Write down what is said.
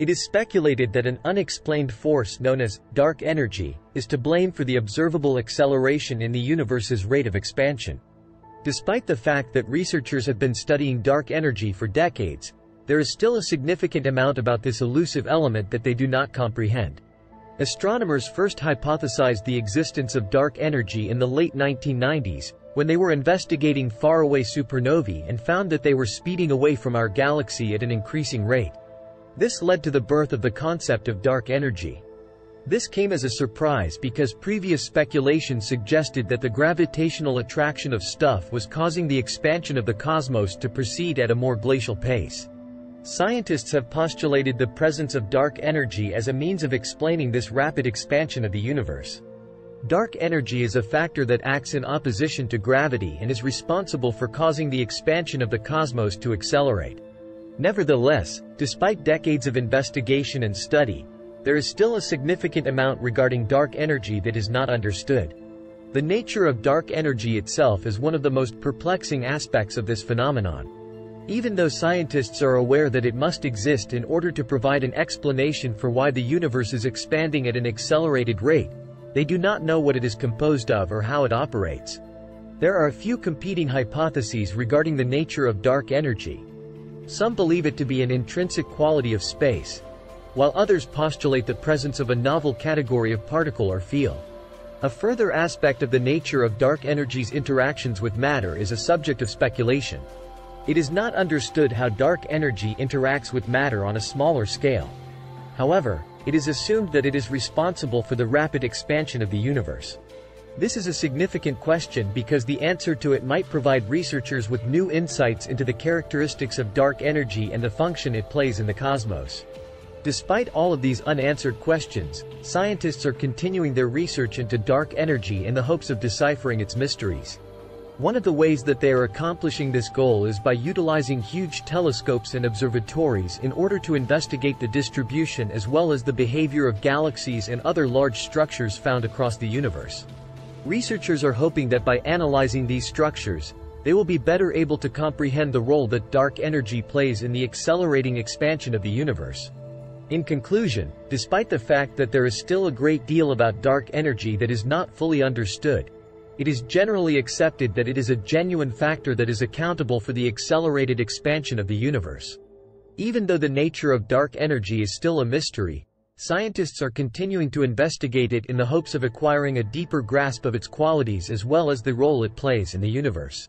It is speculated that an unexplained force known as dark energy is to blame for the observable acceleration in the universe's rate of expansion. Despite the fact that researchers have been studying dark energy for decades, there is still a significant amount about this elusive element that they do not comprehend. Astronomers first hypothesized the existence of dark energy in the late 1990s, when they were investigating faraway supernovae and found that they were speeding away from our galaxy at an increasing rate. This led to the birth of the concept of dark energy. This came as a surprise because previous speculation suggested that the gravitational attraction of stuff was causing the expansion of the cosmos to proceed at a more glacial pace. Scientists have postulated the presence of dark energy as a means of explaining this rapid expansion of the universe. Dark energy is a factor that acts in opposition to gravity and is responsible for causing the expansion of the cosmos to accelerate. Nevertheless, despite decades of investigation and study, there is still a significant amount regarding dark energy that is not understood. The nature of dark energy itself is one of the most perplexing aspects of this phenomenon. Even though scientists are aware that it must exist in order to provide an explanation for why the universe is expanding at an accelerated rate, they do not know what it is composed of or how it operates. There are a few competing hypotheses regarding the nature of dark energy. Some believe it to be an intrinsic quality of space, while others postulate the presence of a novel category of particle or field. A further aspect of the nature of dark energy's interactions with matter is a subject of speculation. It is not understood how dark energy interacts with matter on a smaller scale. However, it is assumed that it is responsible for the rapid expansion of the universe. This is a significant question because the answer to it might provide researchers with new insights into the characteristics of dark energy and the function it plays in the cosmos. Despite all of these unanswered questions, scientists are continuing their research into dark energy in the hopes of deciphering its mysteries. One of the ways that they are accomplishing this goal is by utilizing huge telescopes and observatories in order to investigate the distribution as well as the behavior of galaxies and other large structures found across the universe. Researchers are hoping that by analyzing these structures, they will be better able to comprehend the role that dark energy plays in the accelerating expansion of the universe. In conclusion, despite the fact that there is still a great deal about dark energy that is not fully understood, it is generally accepted that it is a genuine factor that is accountable for the accelerated expansion of the universe. Even though the nature of dark energy is still a mystery, scientists are continuing to investigate it in the hopes of acquiring a deeper grasp of its qualities as well as the role it plays in the universe.